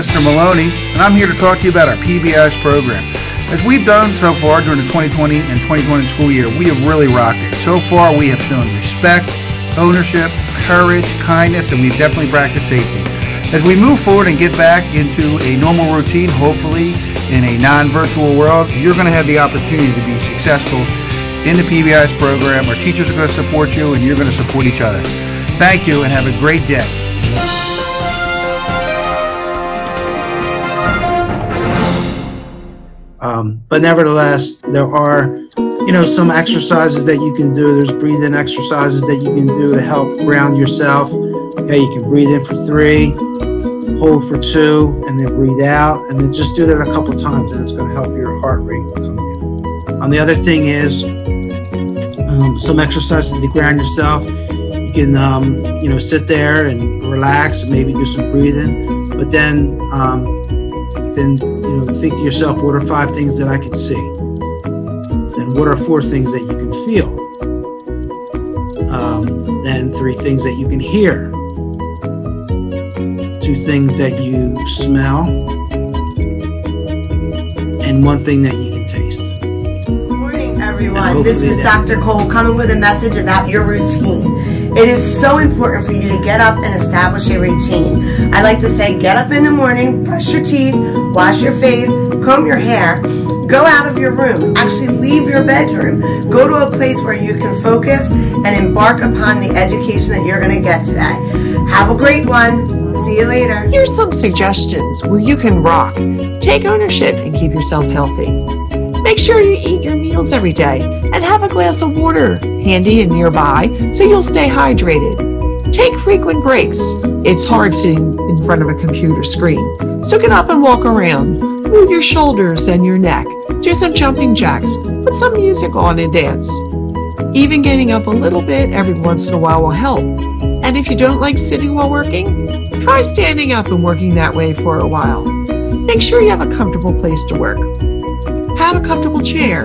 Mr. Maloney, and I'm here to talk to you about our PBIS program. As we've done so far during the 2020 and 2021 school year, we have really rocked it. So far, we have shown respect, ownership, courage, kindness, and we've definitely practiced safety. As we move forward and get back into a normal routine, hopefully in a non-virtual world, you're going to have the opportunity to be successful in the PBIS program. Our teachers are going to support you, and you're going to support each other. Thank you, and have a great day. Um, but nevertheless, there are, you know, some exercises that you can do. There's breathing exercises that you can do to help ground yourself. Okay, you can breathe in for three, hold for two, and then breathe out, and then just do that a couple times, and it's going to help your heart rate come down. And the other thing is um, some exercises to ground yourself. You can, um, you know, sit there and relax, and maybe do some breathing, but then um, then you know think to yourself what are five things that i can see then what are four things that you can feel um, then three things that you can hear two things that you smell and one thing that you can taste Good morning, everyone. This is Dr. Cole coming with a message about your routine. It is so important for you to get up and establish a routine. I like to say get up in the morning, brush your teeth, wash your face, comb your hair, go out of your room, actually leave your bedroom, go to a place where you can focus and embark upon the education that you're going to get today. Have a great one. See you later. Here's some suggestions where you can rock. Take ownership and keep yourself healthy. Make sure you eat your meals every day and have a glass of water handy and nearby so you'll stay hydrated. Take frequent breaks. It's hard sitting in front of a computer screen. So get up and walk around. Move your shoulders and your neck. Do some jumping jacks. Put some music on and dance. Even getting up a little bit every once in a while will help. And if you don't like sitting while working, try standing up and working that way for a while. Make sure you have a comfortable place to work. Have a comfortable chair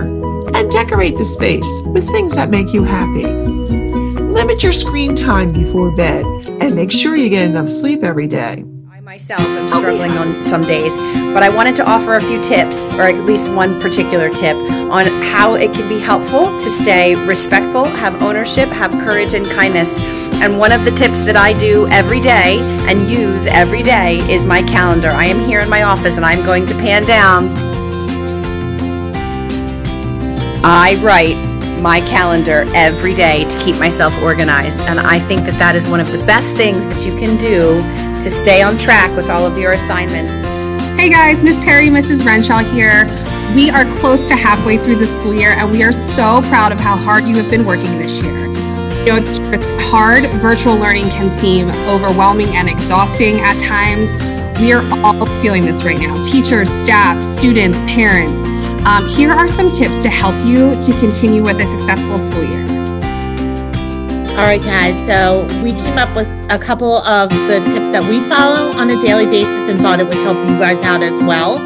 and decorate the space with things that make you happy. Limit your screen time before bed and make sure you get enough sleep every day. I myself am struggling on some days, but I wanted to offer a few tips, or at least one particular tip, on how it can be helpful to stay respectful, have ownership, have courage, and kindness. And one of the tips that I do every day and use every day is my calendar. I am here in my office and I'm going to pan down. I write my calendar every day to keep myself organized. And I think that that is one of the best things that you can do to stay on track with all of your assignments. Hey guys, Miss Perry, Mrs. Renshaw here. We are close to halfway through the school year and we are so proud of how hard you have been working this year. You know, hard, virtual learning can seem overwhelming and exhausting at times. We are all feeling this right now teachers, staff, students, parents. Um, here are some tips to help you to continue with a successful school year. All right, guys. So we came up with a couple of the tips that we follow on a daily basis and thought it would help you guys out as well.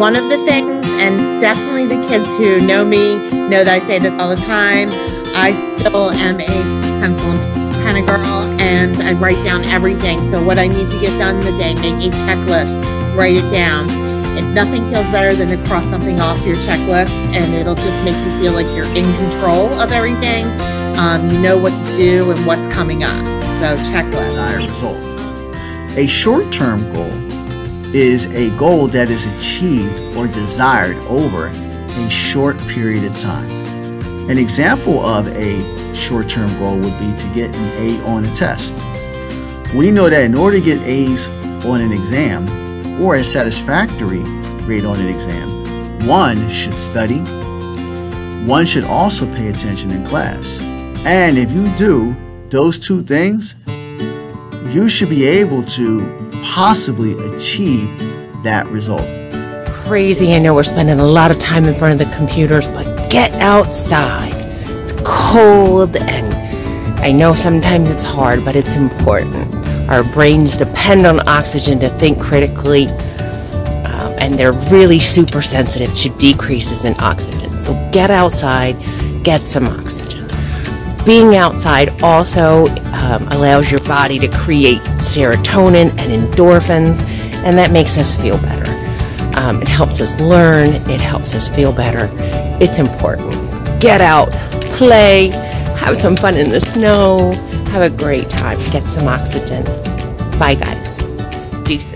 One of the things, and definitely the kids who know me know that I say this all the time, I still am a pencil and pen girl and I write down everything. So what I need to get done in the day, make a checklist, write it down. And nothing feels better than to cross something off your checklist and it'll just make you feel like you're in control of everything. Um, you know what's due and what's coming up. So checklist. Desired result. A short-term goal is a goal that is achieved or desired over a short period of time. An example of a short-term goal would be to get an A on a test. We know that in order to get A's on an exam or a satisfactory grade on an exam, one should study, one should also pay attention in class. And if you do those two things, you should be able to possibly achieve that result. Crazy, I know we're spending a lot of time in front of the computers, but get outside. It's cold and I know sometimes it's hard, but it's important. Our brains depend on oxygen to think critically, um, and they're really super sensitive to decreases in oxygen. So get outside, get some oxygen. Being outside also um, allows your body to create serotonin and endorphins, and that makes us feel better. Um, it helps us learn, it helps us feel better. It's important. Get out, play, have some fun in the snow have a great time. Get some oxygen. Bye, guys. Deuces.